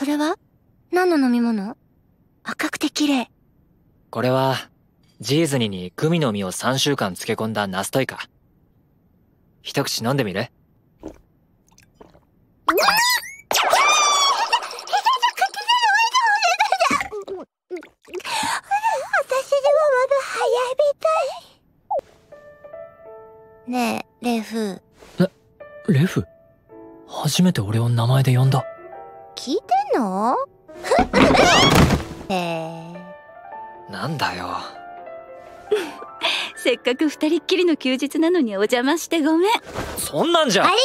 それは？何の飲み物？赤くて綺麗。これは、ジーズニにグミの実を3週間漬け込んだナストイカ。一口飲んでみる？ねえ、レフ、レフ？初めて俺を名前で呼んだ。聞いてんの？え。ー、なんだよ。せっかく二人っきりの休日なのにお邪魔してごめん。そんなんじゃ。ありま